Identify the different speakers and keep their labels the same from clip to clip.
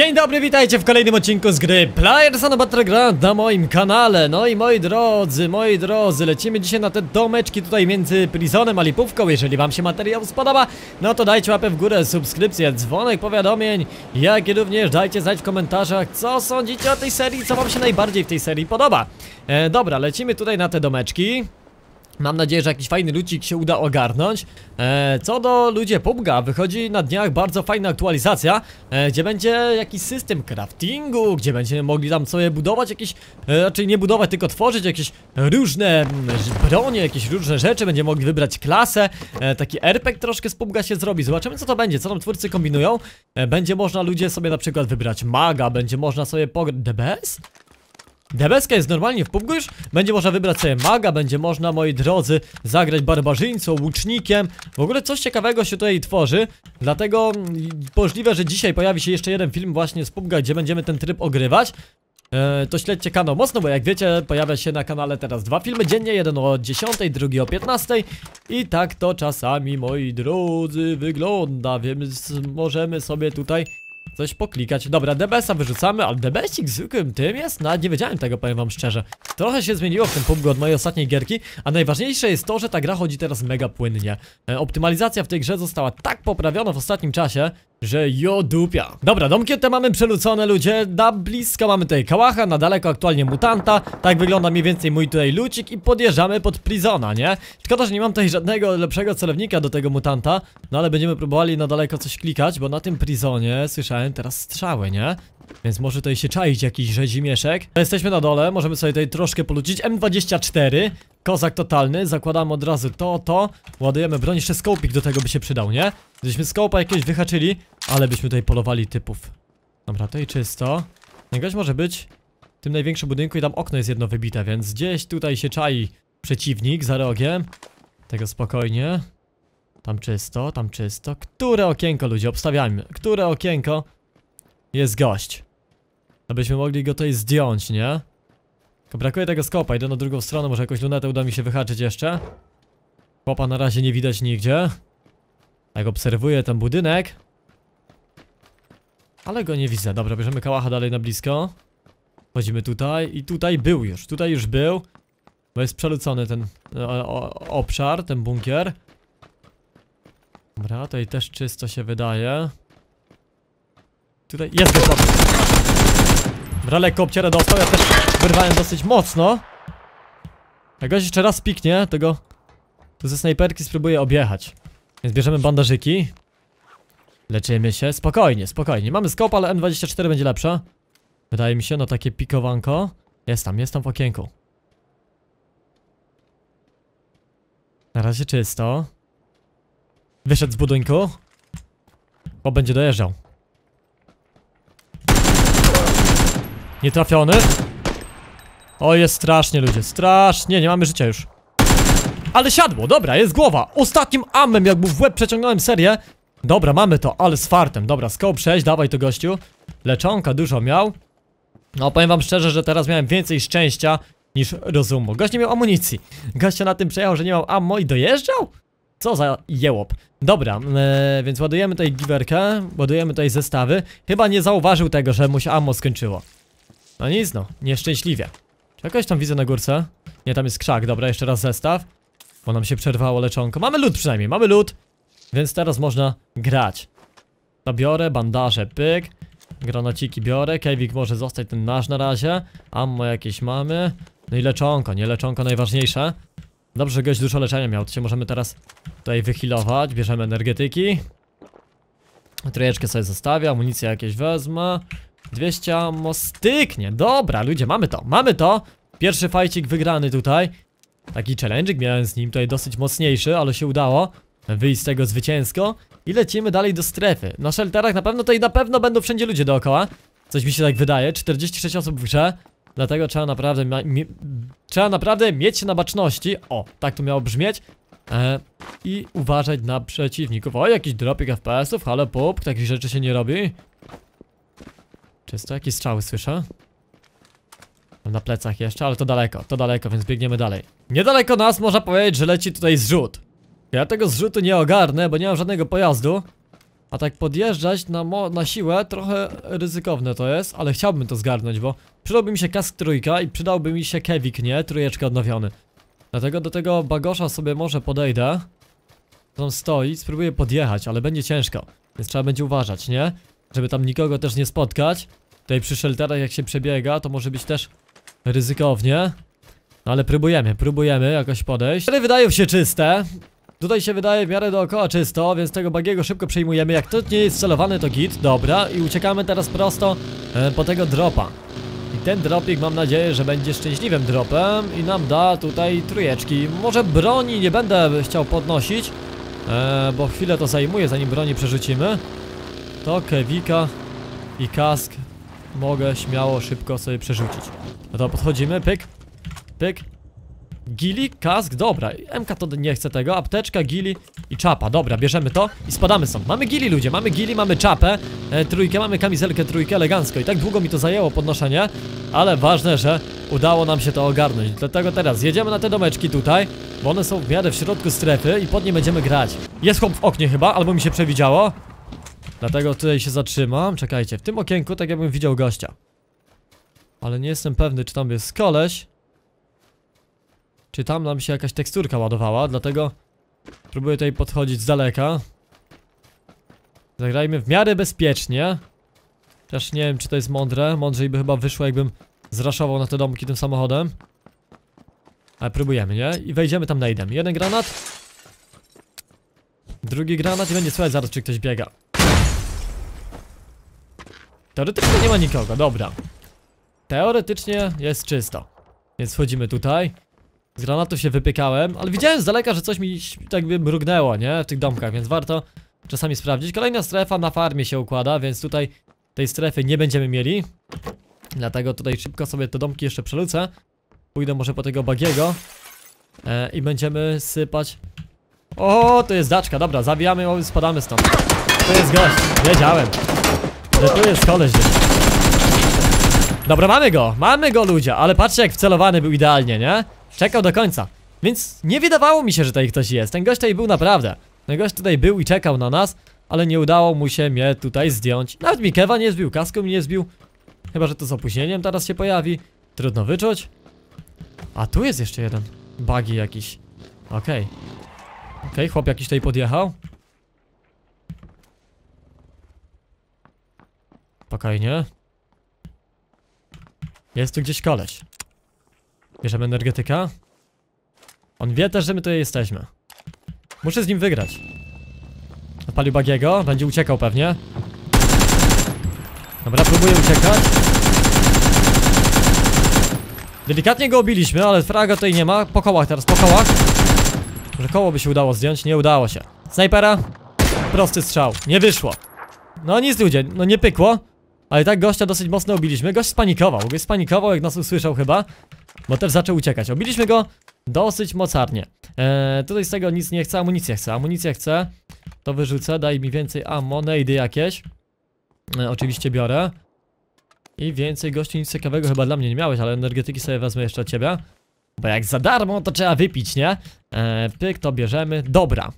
Speaker 1: Dzień dobry, witajcie w kolejnym odcinku z gry Players on Battleground na moim kanale. No i moi drodzy, moi drodzy, lecimy dzisiaj na te domeczki tutaj między Prisonem a Lipówką. Jeżeli wam się materiał spodoba, no to dajcie łapę w górę, subskrypcję, dzwonek powiadomień Jak i również dajcie znać w komentarzach, co sądzicie o tej serii, co wam się najbardziej w tej serii podoba. E, Dobra, lecimy tutaj na te domeczki Mam nadzieję, że jakiś fajny lucik się uda ogarnąć. E, Co do ludzie PUBG'a, wychodzi na dniach bardzo fajna aktualizacja e, Gdzie będzie jakiś system craftingu Gdzie będziemy mogli tam sobie budować jakieś e, Raczej nie budować, tylko tworzyć jakieś różne bronie, jakieś różne rzeczy Będziemy mogli wybrać klasę. E, Taki RPG troszkę z PUBG'a się zrobi. Zobaczymy co to będzie, co tam twórcy kombinują. E, Będzie można ludzie sobie na przykład wybrać maga Będzie można sobie pograć... DBS? Debeska jest normalnie w PUBG Będzie można wybrać sobie maga, będzie można, moi drodzy Zagrać barbarzyńcą, łucznikiem. W ogóle coś ciekawego się tutaj tworzy Dlatego mm, możliwe, że dzisiaj pojawi się jeszcze jeden film właśnie z PUBG Gdzie będziemy ten tryb ogrywać. E, To śledźcie kanał mocno, bo jak wiecie Pojawia się na kanale teraz dwa filmy dziennie Jeden o 10, drugi o 15 I tak to czasami, moi drodzy, wygląda Więc możemy sobie tutaj Coś poklikać. Dobra, DBS-a wyrzucamy, ale DBS-ik zwykłym tym jest? Nawet nie wiedziałem tego, powiem wam szczerze. Trochę się zmieniło w tym PUBG od mojej ostatniej gierki, a najważniejsze jest to, że ta gra chodzi teraz mega płynnie. E, optymalizacja w tej grze została tak poprawiona w ostatnim czasie, że jo dupia. Dobra, domki te mamy przelucone ludzie, na blisko mamy tutaj kałacha, na daleko aktualnie mutanta. Tak wygląda mniej więcej mój tutaj lucik i podjeżdżamy pod Prizona, nie? Szkoda, że nie mam tutaj żadnego lepszego celownika do tego mutanta, no ale będziemy próbowali na daleko coś klikać, bo na tym Prizonie słyszałem teraz strzały, nie? Więc może tutaj się czaić jakiś rzezimieszek. Jesteśmy na dole, możemy sobie tutaj troszkę poludzić M24 Kozak totalny, zakładamy od razu to, to. Ładujemy broń, jeszcze skopik do tego by się przydał, nie? Gdybyśmy skopa jakiegoś wyhaczyli Ale byśmy tutaj polowali typów. Dobra, tutaj czysto. Jakaś może być w tym największym budynku i tam okno jest jedno wybite, więc gdzieś tutaj się czai przeciwnik za rogiem. Tego spokojnie. Tam czysto, tam czysto. Które okienko ludzie, obstawiajmy. Które okienko jest gość. Abyśmy mogli go tutaj zdjąć, nie? Brakuje tego skopa, idę na drugą stronę, może jakąś lunetę uda mi się wyhaczyć jeszcze. Chłopa na razie nie widać nigdzie. Tak obserwuję ten budynek. Ale go nie widzę. Dobra, bierzemy kałacha dalej na blisko. Chodzimy tutaj i tutaj był już, tutaj już był. Bo jest przelucony ten o, o, obszar, ten bunkier. Dobra, tutaj też czysto się wydaje. Tutaj jest gotowy. Dobra, lekko obcierę dostał, ja też wyrwałem dosyć mocno. Jak goś jeszcze raz piknie, tego tu ze snajperki spróbuję objechać. Więc bierzemy bandażyki. Leczymy się, spokojnie, spokojnie. Mamy skop, ale M24 będzie lepsza. Wydaje mi się, no takie pikowanko. Jest tam, jest tam w okienku. Na razie czysto. Wyszedł z budynku. O, będzie dojeżdżał. Nietrafiony. O, jest strasznie, ludzie, strasznie, nie mamy życia już. Ale siadło, dobra, jest głowa. Ostatnim amem, jak mu w łeb przeciągnąłem serię. Dobra, mamy to, ale z fartem. Dobra, scope 6, dawaj to gościu. Leczonka dużo miał. No, powiem wam szczerze, że teraz miałem więcej szczęścia niż rozumu. Gość nie miał amunicji. Gościa na tym przejechał, że nie miał ammo i dojeżdżał? Co za jełop. Dobra, e, więc ładujemy tutaj giwerkę, ładujemy tutaj zestawy. Chyba nie zauważył tego, że mu się ammo skończyło. No nic no, nieszczęśliwie. Czy jakoś tam widzę na górce? Nie, tam jest krzak, dobra, jeszcze raz zestaw. Bo nam się przerwało leczonko. Mamy lód przynajmniej, mamy lód. Więc teraz można grać. To biorę, bandaże, pyk. Granaciki biorę, Kevik może zostać ten nasz na razie. Ammo jakieś mamy. No i leczonko, nie leczonko najważniejsze. Dobrze, że gość dużo leczenia miał, to się możemy teraz tutaj wyhealować. Bierzemy energetyki. Trójeczkę sobie zostawię, amunicję jakieś wezmę. 200 ammo styknie. Dobra, ludzie, mamy to, mamy to. Pierwszy fajcik wygrany tutaj. Taki challenge'ik miałem z nim tutaj dosyć mocniejszy, ale się udało wyjść z tego zwycięsko. I lecimy dalej do strefy. Na shelterach na pewno tutaj na pewno będą wszędzie ludzie dookoła. Coś mi się tak wydaje. 46 osób w grze. Dlatego trzeba naprawdę trzeba naprawdę mieć się na baczności. O, tak to miało brzmieć. E, I uważać na przeciwników. O, jakiś dropik FPS-ów, halo pup, takich rzeczy się nie robi. Czysto, jakieś strzały słyszę? Na plecach jeszcze, ale to daleko, to daleko, więc biegniemy dalej. Niedaleko nas można powiedzieć, że leci tutaj zrzut. Ja tego zrzutu nie ogarnę, bo nie mam żadnego pojazdu. A tak podjeżdżać na, na siłę trochę ryzykowne to jest, ale chciałbym to zgarnąć, bo przydałby mi się kask trójka i przydałby mi się kewik, nie? Trójeczka odnowiony. Dlatego do tego bagosza sobie może podejdę. Tam stoi, spróbuję podjechać, ale będzie ciężko. Więc trzeba będzie uważać, nie? Żeby tam nikogo też nie spotkać. Tutaj przy shelterach jak się przebiega, to może być też ryzykownie. No ale próbujemy, próbujemy jakoś podejść. Ale wydają się czyste. Tutaj się wydaje w miarę dookoła czysto, więc tego bagiego szybko przejmujemy. Jak to nie jest celowany, to git, dobra. I uciekamy teraz prosto e, po tego dropa. I ten dropik mam nadzieję, że będzie szczęśliwym dropem i nam da tutaj trójeczki. Może broni nie będę chciał podnosić, e, bo chwilę to zajmuje zanim broni przerzucimy. To kewika i kask mogę śmiało szybko sobie przerzucić. No to podchodzimy, pyk, pyk. Gili, kask, dobra, MK to nie chce tego, apteczka, gili i czapa, dobra, bierzemy to i spadamy stąd. Mamy gili ludzie, mamy gili, mamy czapę, e, trójkę, mamy kamizelkę, trójkę, elegancko i tak długo mi to zajęło podnoszenie, ale ważne, że udało nam się to ogarnąć. Dlatego teraz jedziemy na te domeczki tutaj, bo one są w miarę w środku strefy i pod nie będziemy grać. Jest chłop w oknie chyba, albo mi się przewidziało. Dlatego tutaj się zatrzymam, czekajcie, w tym okienku tak jakbym widział gościa. Ale nie jestem pewny, czy tam jest koleś. Czy tam nam się jakaś teksturka ładowała, dlatego próbuję tutaj podchodzić z daleka. Zagrajmy w miarę bezpiecznie. Też nie wiem, czy to jest mądre. Mądrzej by chyba wyszło, jakbym zraszował na te domki tym samochodem. Ale próbujemy, nie? I wejdziemy tam najdem. Jeden granat. Drugi granat i będzie słychać zaraz, czy ktoś biega. Teoretycznie nie ma nikogo, dobra. Teoretycznie jest czysto. Więc wchodzimy tutaj. Z granatu się wypykałem, ale widziałem z daleka, że coś mi tak by mrugnęło, nie? W tych domkach, więc warto czasami sprawdzić. Kolejna strefa na farmie się układa, więc tutaj tej strefy nie będziemy mieli. Dlatego tutaj szybko sobie te domki jeszcze przelucę. Pójdę może po tego bagiego. E, I będziemy sypać. O, to jest daczka, dobra, i spadamy stąd. To jest gość, wiedziałem. Że tu jest koleś. Dobra, mamy go, mamy go ludzie, ale patrzcie jak wcelowany był idealnie, nie? Czekał do końca. Więc nie wydawało mi się, że tutaj ktoś jest. Ten gość tutaj był naprawdę. Ten gość tutaj był i czekał na nas, ale nie udało mu się mnie tutaj zdjąć. Nawet mi kewa nie zbił, kasku mi nie zbił. Chyba, że to z opóźnieniem teraz się pojawi. Trudno wyczuć. A tu jest jeszcze jeden. Buggy jakiś. Okej. Okay. Okej, okay, chłop jakiś tutaj podjechał. Spokojnie. Jest tu gdzieś koleś. Bierzemy energetyka. On wie też, że my tutaj jesteśmy. Muszę z nim wygrać. Odpalił bagiego, będzie uciekał pewnie. Dobra, próbuję uciekać. Delikatnie go obiliśmy, ale fraga tutaj nie ma. Po kołach teraz, po kołach. Może koło by się udało zdjąć, nie udało się. Snajpera. Prosty strzał, nie wyszło. No nic ludzie, no nie pykło. Ale tak gościa dosyć mocno obiliśmy. Gość spanikował, gość spanikował jak nas usłyszał chyba. Bo też zaczął uciekać. Obiliśmy go dosyć mocarnie. Eee, tutaj z tego nic nie chcę, amunicję chcę. Amunicję chcę. To wyrzucę, daj mi więcej ammo, nejdy jakieś. Eee, oczywiście biorę. I więcej gości nic ciekawego chyba dla mnie nie miałeś, ale energetyki sobie wezmę jeszcze od ciebie. Bo jak za darmo, to trzeba wypić, nie? Eee, pyk, to bierzemy. Dobra.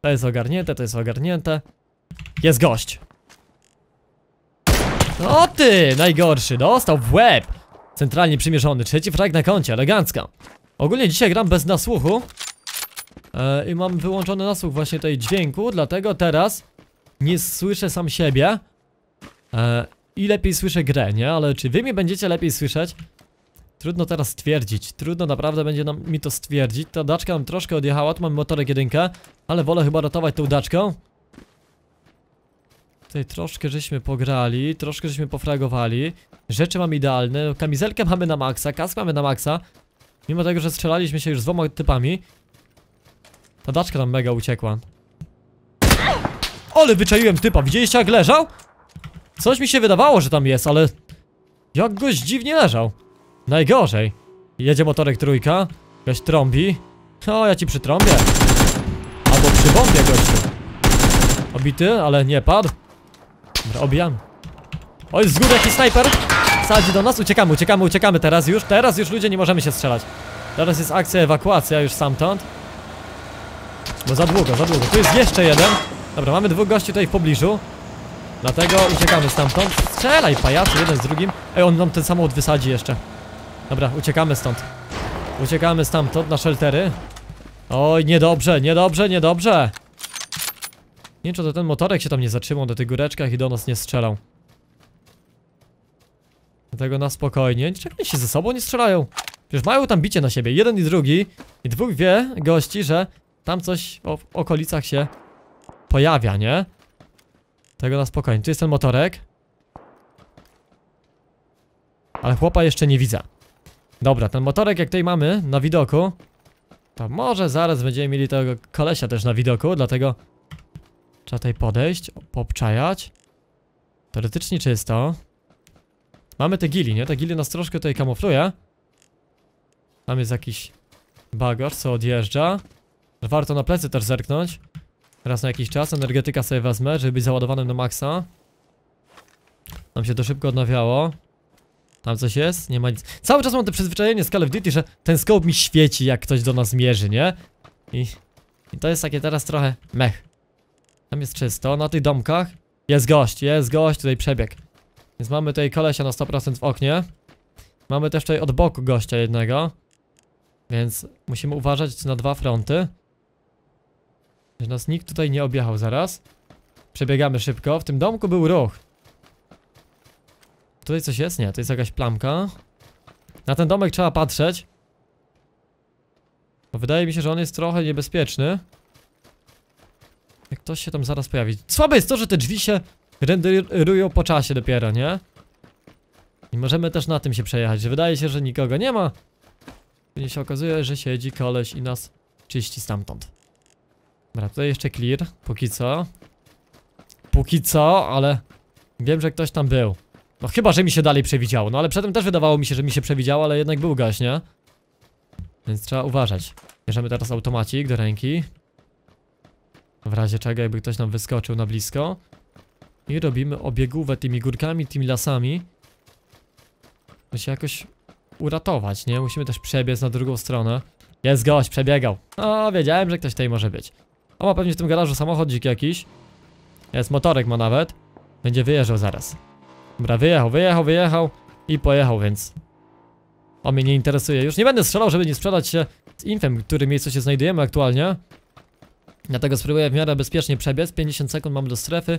Speaker 1: To jest ogarnięte, to jest ogarnięte. Jest gość. O ty, najgorszy, dostał w łeb. Centralnie przymierzony, trzeci frag na koncie, elegancko. Ogólnie dzisiaj gram bez nasłuchu. E, I mam wyłączony nasłuch właśnie tej dźwięku, dlatego teraz nie słyszę sam siebie. E, I lepiej słyszę grę, nie? Ale czy wy mnie będziecie lepiej słyszeć? Trudno teraz stwierdzić, trudno naprawdę będzie nam, mi to stwierdzić. Ta daczka nam troszkę odjechała, tu mamy motorek jedynkę, ale wolę chyba ratować tą daczką. Tutaj troszkę żeśmy pograli, troszkę żeśmy pofragowali. Rzeczy mamy idealne, kamizelkę mamy na maksa, kask mamy na maksa. Mimo tego, że strzelaliśmy się już z dwoma typami. Ta daczka nam mega uciekła. Ale wyczaiłem typa, widzieliście jak leżał? Coś mi się wydawało, że tam jest, ale... Jak goś dziwnie leżał. Najgorzej. Jedzie motorek trójka. Gość trąbi. O, ja ci przytrąbię. Albo przybąbię gościu. Obity, ale nie padł. Dobra, obijam. Oj, z góry jakiś snajper. Sadzi do nas, uciekamy, uciekamy, uciekamy teraz już. Teraz już ludzie nie możemy się strzelać. Teraz jest akcja ewakuacja już stamtąd. Bo za długo, za długo. Tu jest jeszcze jeden. Dobra, mamy dwóch gości tutaj w pobliżu. Dlatego uciekamy stamtąd. Strzelaj, pajacu, jeden z drugim. Ej, on nam ten samochód wysadzi jeszcze. Dobra, uciekamy stąd. Uciekamy stamtąd na sheltery. Oj, niedobrze, niedobrze, niedobrze. Nie wiem, czy to ten motorek się tam nie zatrzymał do tych góreczkach i do nas nie strzelał. Dlatego na spokojnie. Oni się ze sobą nie strzelają? Przecież mają tam bicie na siebie, jeden i drugi. I dwóch wie gości, że tam coś w okolicach się pojawia, nie? Tego na spokojnie. Tu jest ten motorek. Ale chłopa jeszcze nie widzę. Dobra, ten motorek jak tutaj mamy na widoku, to może zaraz będziemy mieli tego kolesia też na widoku, dlatego trzeba tutaj podejść, poobczajać. Teoretycznie czysto. Mamy te gili, nie? Te gili nas troszkę tutaj kamufluje. Tam jest jakiś bagaż, co odjeżdża. Warto na plecy też zerknąć. Raz na jakiś czas. Energetyka sobie wezmę, żeby być załadowanym do maksa. Nam się to szybko odnawiało. Tam coś jest? Nie ma nic. Cały czas mam to przyzwyczajenie z Call of Duty, że ten scope mi świeci, jak ktoś do nas mierzy, nie? I, I to jest takie teraz trochę mech. Tam jest czysto. Na tych domkach jest gość, jest gość, tutaj przebieg. Więc mamy tutaj kolesia na 100% w oknie. Mamy też tutaj od boku gościa jednego. Więc musimy uważać na dwa fronty. Że nas nikt tutaj nie objechał zaraz. Przebiegamy szybko. W tym domku był ruch. Tutaj coś jest? Nie, to jest jakaś plamka. Na ten domek trzeba patrzeć. Bo wydaje mi się, że on jest trochę niebezpieczny. Jak ktoś się tam zaraz pojawi. Słabe jest to, że te drzwi się renderują po czasie dopiero, nie? I możemy też na tym się przejechać, że wydaje się, że nikogo nie ma. Później się okazuje, że siedzi koleś i nas czyści stamtąd. Dobra, tutaj jeszcze clear, póki co. Póki co, ale wiem, że ktoś tam był. No chyba, że mi się dalej przewidziało, no ale przedtem też wydawało mi się, że mi się przewidziało, ale jednak był gość, nie? Więc trzeba uważać. Bierzemy teraz automacik do ręki. W razie czego, jakby ktoś nam wyskoczył na blisko. I robimy obiegówę tymi górkami, tymi lasami. Musimy się jakoś uratować, nie? Musimy też przebiec na drugą stronę. Jest gość, przebiegał. O, wiedziałem, że ktoś tutaj może być. O, ma pewnie w tym garażu samochodzik jakiś. Jest, motorek ma nawet. Będzie wyjeżdżał zaraz. Dobra, wyjechał, wyjechał, wyjechał i pojechał, więc... On mnie nie interesuje. Już nie będę strzelał, żeby nie sprzedać się z infem, w którym miejscu się znajdujemy aktualnie. Dlatego spróbuję w miarę bezpiecznie przebiec. 50 sekund mamy do strefy,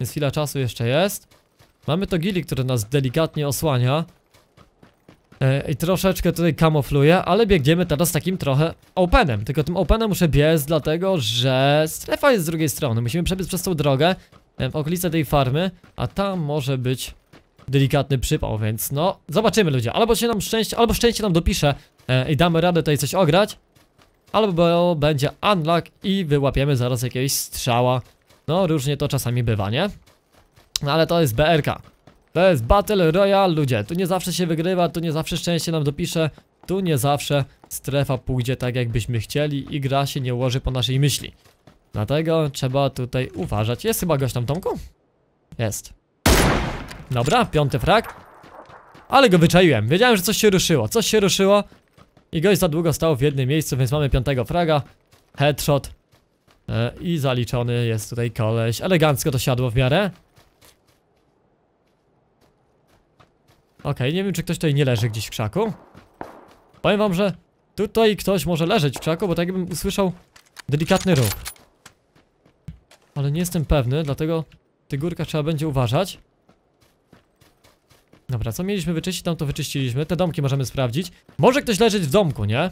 Speaker 1: więc chwila czasu jeszcze jest. Mamy to gili, które nas delikatnie osłania. E, I troszeczkę tutaj kamufluje, ale biegniemy teraz takim trochę openem. Tylko tym openem muszę biec, dlatego że strefa jest z drugiej strony. Musimy przebiec przez tą drogę e, w okolice tej farmy, a tam może być delikatny przypał, więc no, zobaczymy ludzie. Albo się nam szczęście, albo szczęście nam dopisze e, i damy radę tutaj coś ograć, albo będzie unlock i wyłapiemy zaraz jakiegoś strzała. No, różnie to czasami bywa, nie? No ale to jest BRK. To jest Battle Royale, ludzie. Tu nie zawsze się wygrywa, tu nie zawsze szczęście nam dopisze, tu nie zawsze strefa pójdzie tak jakbyśmy chcieli i gra się nie ułoży po naszej myśli. Dlatego trzeba tutaj uważać. Jest chyba gość tam Tomku? Jest. Dobra, piąty frag. Ale go wyczaiłem. Wiedziałem, że coś się ruszyło. Coś się ruszyło. I gość za długo stał w jednym miejscu, więc mamy piątego fraga. Headshot. E, I zaliczony jest tutaj koleś. Elegancko to siadło w miarę. Okej, nie wiem czy ktoś tutaj nie leży gdzieś w krzaku. Powiem wam, że tutaj ktoś może leżeć w krzaku, bo tak jakbym usłyszał delikatny ruch. Ale nie jestem pewny, dlatego górkach trzeba będzie uważać. Dobra, co mieliśmy wyczyścić, tam to wyczyściliśmy. Te domki możemy sprawdzić. Może ktoś leżeć w domku, nie?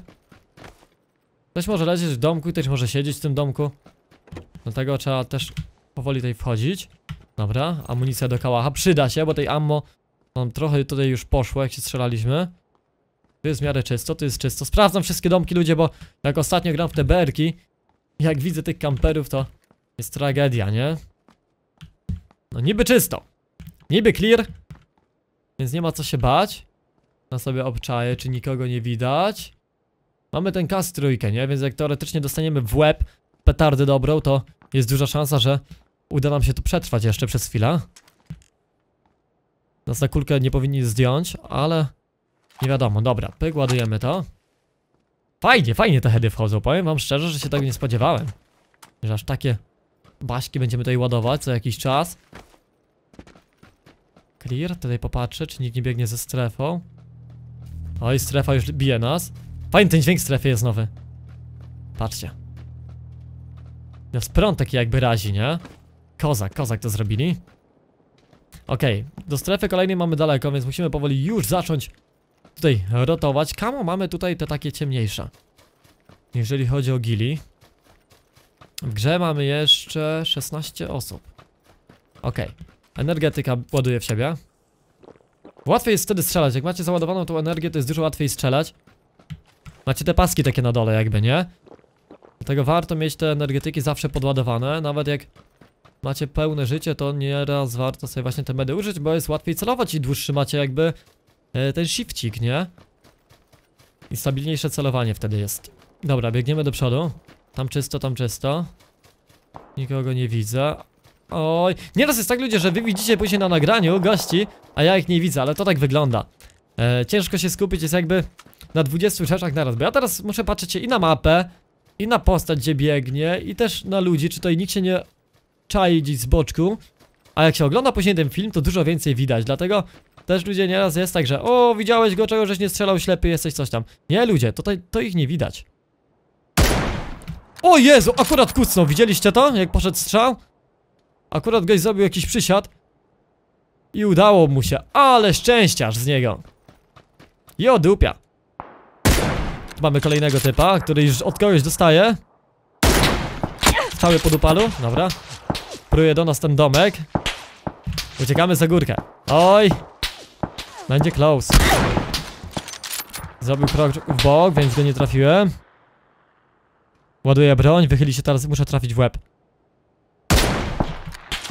Speaker 1: Ktoś może leżeć w domku i ktoś może siedzieć w tym domku. Dlatego trzeba też powoli tutaj wchodzić. Dobra, amunicja do kałacha. Przyda się, bo tej ammo Mam trochę tutaj już poszło, jak się strzelaliśmy. Tu jest w miarę czysto, tu jest czysto. Sprawdzam wszystkie domki, ludzie, bo jak ostatnio gram w te berki, jak widzę tych kamperów, to jest tragedia, nie? No niby czysto. Niby clear. Więc nie ma co się bać. Na sobie obczaję, czy nikogo nie widać. Mamy ten kas trójkę, nie? Więc jak teoretycznie dostaniemy w łeb petardy dobrą, to jest duża szansa, że uda nam się tu przetrwać jeszcze przez chwilę. Nas na kulkę nie powinni zdjąć, ale nie wiadomo. Dobra, pyk, ładujemy to. Fajnie, fajnie te heady wchodzą. Powiem wam szczerze, że się tego nie spodziewałem. Że aż takie baśki będziemy tutaj ładować co jakiś czas. Clear, tutaj popatrzę, czy nikt nie biegnie ze strefą. Oj, strefa już bije nas. Fajny ten dźwięk w strefie jest nowy. Patrzcie. Jest prąd taki jakby razi, nie? Kozak, kozak to zrobili. Okej, do strefy kolejnej mamy daleko, więc musimy powoli już zacząć tutaj rotować. Kamo mamy tutaj te takie ciemniejsze. Jeżeli chodzi o gili. W grze mamy jeszcze 16 osób. Okej. Energetyka ładuje w siebie. Łatwiej jest wtedy strzelać. Jak macie załadowaną tą energię, to jest dużo łatwiej strzelać. Macie te paski takie na dole jakby, nie? Dlatego warto mieć te energetyki zawsze podładowane, nawet jak macie pełne życie, to nieraz warto sobie właśnie te medy użyć, bo jest łatwiej celować i dłuższy macie jakby e, ten shifcik, nie? I stabilniejsze celowanie wtedy jest. Dobra, biegniemy do przodu. Tam czysto, tam czysto. Nikogo nie widzę. Oj, nieraz jest tak ludzie, że wy widzicie później na nagraniu gości, a ja ich nie widzę, ale to tak wygląda. E, ciężko się skupić jest jakby na 20 rzeczach naraz, bo ja teraz muszę patrzeć i na mapę, i na postać, gdzie biegnie, i też na ludzi, czy tutaj nikt się nie czai gdzieś z boczku. A jak się ogląda później ten film, to dużo więcej widać, dlatego też ludzie nieraz jest tak, że o, widziałeś go, czego żeś nie strzelał, ślepy jesteś, coś tam. Nie, ludzie, tutaj to ich nie widać. O Jezu, akurat kucnął, widzieliście to? Jak poszedł strzał? Akurat goś zrobił jakiś przysiad I udało mu się, ale szczęściarz z niego. I odupia Tu mamy kolejnego typa, który już od kogoś dostaje. Cały pod upalu, dobra. Pruje do nas ten domek. Uciekamy za górkę. Oj. Będzie close. Zrobił krok w bok, więc go nie trafiłem. Ładuję broń, wychyli się teraz, muszę trafić w łeb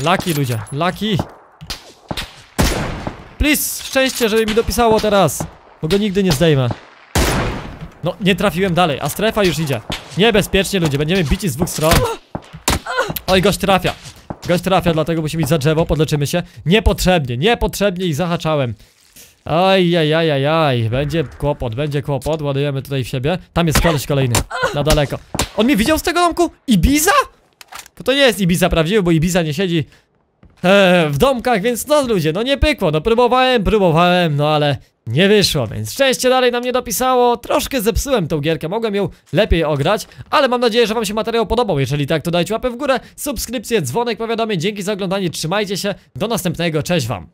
Speaker 1: Laki ludzie, laki Please, szczęście, żeby mi dopisało teraz Bo go nigdy nie zdejmę. No, nie trafiłem dalej, a strefa już idzie. Niebezpiecznie ludzie, będziemy bici z dwóch stron. Oj, gość trafia. Gość trafia, dlatego musimy iść za drzewo, podleczymy się. Niepotrzebnie, niepotrzebnie ich zahaczałem. Aj, aj, aj, aj, aj, będzie kłopot, będzie kłopot, ładujemy tutaj w siebie. Tam jest koleś kolejny, na daleko. On mnie widział z tego domku? Ibiza? Bo to nie jest Ibiza prawdziwy, bo Ibiza nie siedzi e, w domkach, więc no ludzie, no nie pykło, no próbowałem, próbowałem, no ale nie wyszło, więc szczęście dalej nam nie dopisało, troszkę zepsułem tą gierkę, mogłem ją lepiej ograć, ale mam nadzieję, że wam się materiał podobał, jeżeli tak to dajcie łapę w górę, subskrypcję, dzwonek, powiadomień, dzięki za oglądanie, trzymajcie się, do następnego, cześć wam!